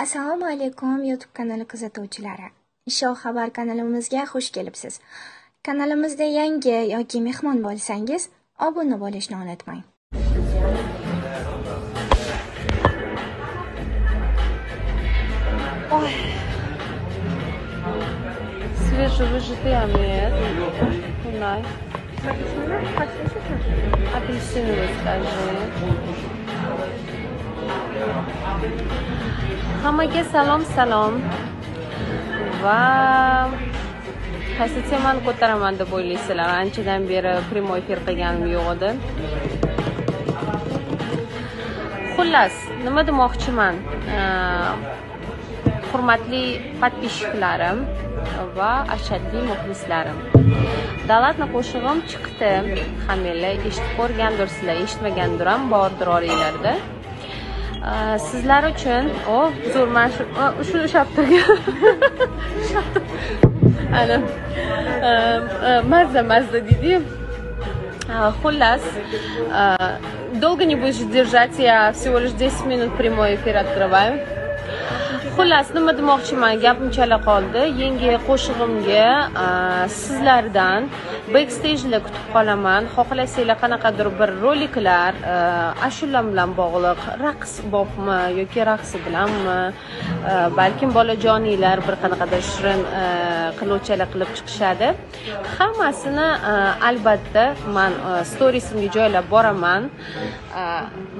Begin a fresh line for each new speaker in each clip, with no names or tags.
Assalomu alaykum YouTube kanali kuzatuvchilari. Show xabar kanalimizga xush kelibsiz. Kanalimizda yangi yoki mehmon bo'lsangiz, obuna bo'lishni unutmang.
Ой. Свежевыжатый омлет. Кунай. Апельсиновый скажи. Hammaga salom salom va qaysi temani ko'taraman deb o'ylaysizlar anchadan beri прямой efir qilganim yo'q edi xullas nima demoqchiman hurmatli подписчиklarim va ashaddiy muxlislarim davlatni qo'shig'im chiqdi hammanglar eshitib ko'rgandirsizlar eshitmagandir ham bordir oringlarda sizlar uchun o zo'r shu ushlab turgan ana mazza mazza deydiyu xullas долго не будешь держать я всего лишь 10 минут прямой эфир открываю xullas nima demoqchiman? Gapim chala qoldi. Yangi qo'shig'imga sizlardan backstagelar kutib qolaman. Xohlasanglar qanaqadir bir roliklar ashula bilan bog'liq raqs bobmi yoki raqsi bilanmi? Balkim bolajoniylar bir qanaqadir shirin qiluvchalar qilib chiqishadi. Hammasini albatta man storiesimga joylab boraman.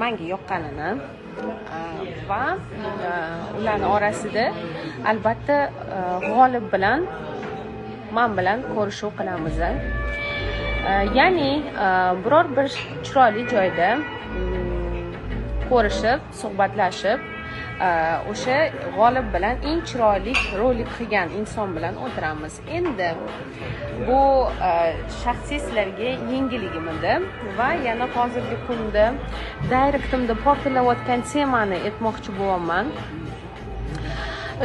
Manga yoqqanini. Va э, ularni orasida albatta э, g'olib bilan man bilan ko'rishuv qilamiz э, ya'ni biror bir chiroyli joyda mm, ko'rishib suhbatlashib o'sha g'olib bilan eng chiroyli rolik qilgan inson bilan o'tiramiz. Endi bu e, shaxsiy sizlarga yengilligim va yana hozirgi kunda direktimda portlayotgan temani aytmoqchi bo'lyapman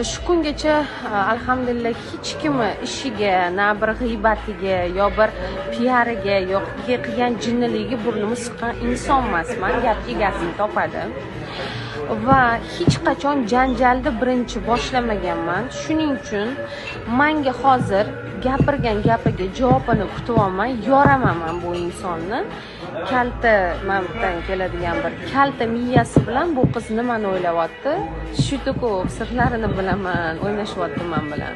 shu kungacha e, alhamdulillah hech kimni ishiga na bir g'iybatiga yo bir piariga yoki qilgan jinniligiga burnimni siqqan inson emasman gap egasini topadi. Va hech qachon janjalni birinchi boshlamaganman. Shuning uchun manga hozir gapirgan gapiga javobini kutyapman yoraman man bu insonni. Kalta mandan keladigan bir kalta miyasi bilan bu qiz nimani o'ylayapti? Shu sirlarini bilaman o'ynashyapti man bilan.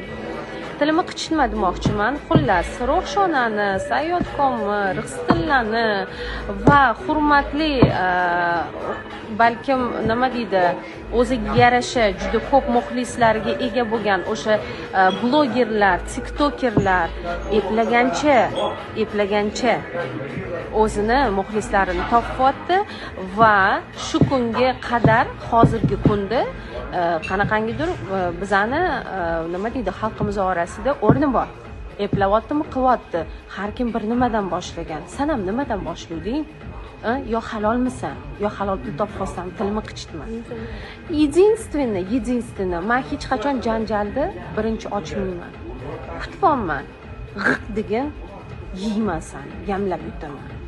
Tilimni qichitma demoqchiman xullas ruhshonani sayyodkomni rixstillani va hurmatli e, balkim nima deydi o'ziga yarasha juda ko'p muxlislarga ega bo'lgan o'sha e, blogerlar tiktokerlar eplagancha eplagancha o'zini muxlislarini topyapti va shu kunga qadar hozirgi kunda Э, qanaqangidir э, bizani э, nima deydi xalqimiz orasida o'rni bor. Eplayaptimi qilyapti. Har kim bir nimadan boshlagan. San ham nimadan boshlading yo halolmisan? Yo halol pul topib olsam tilimni qichitma. Единственный единственный. Man hech qachon janjalni birinchi ochmayman. Kutyapman g'iq degan yeyman sani yamlab yutaman.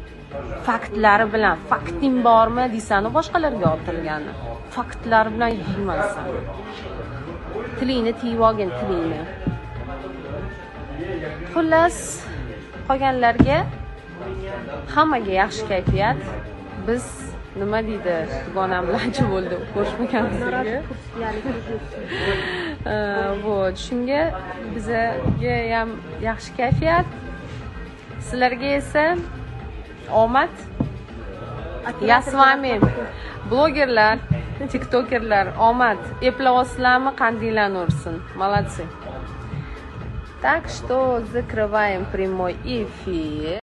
Faktlari bilan fakting bormi deysanu boshqalarga otilgani faktlar bilan yeyman tilingni tiyib olgin tilingni. Xullas qolganlarga hammaga yaxshi kayfiyat. Biz nima deydi dugonam bilanchi bo'ldi ko'rishmaganimizga вот shunga bizaga ham yaxshi kayfiyat. Sizlarga esa omad я с вами blogerlar tiktokerlar omad eplayapsizlarmi qandinglarni ursin молодцы так что закрываем прямой эфир